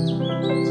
Música